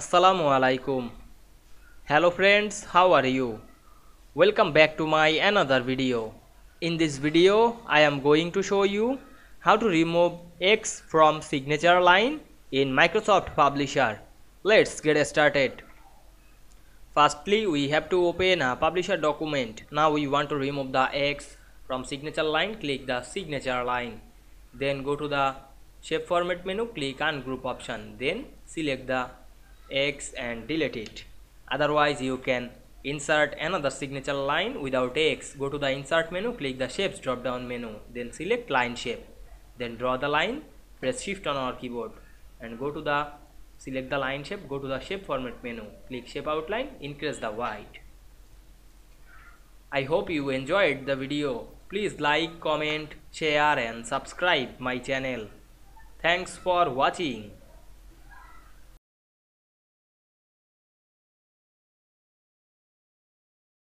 Assalamu alaikum. Hello friends, how are you? Welcome back to my another video. In this video, I am going to show you how to remove X from signature line in Microsoft Publisher. Let's get started. Firstly, we have to open a publisher document. Now we want to remove the X from signature line. Click the signature line. Then go to the shape format menu, click ungroup option. Then select the X and delete it. Otherwise, you can insert another signature line without X. Go to the insert menu, click the shapes drop down menu. Then select line shape. Then draw the line, press shift on our keyboard and go to the select the line shape go to the shape format menu click shape outline increase the white i hope you enjoyed the video please like comment share and subscribe my channel thanks for watching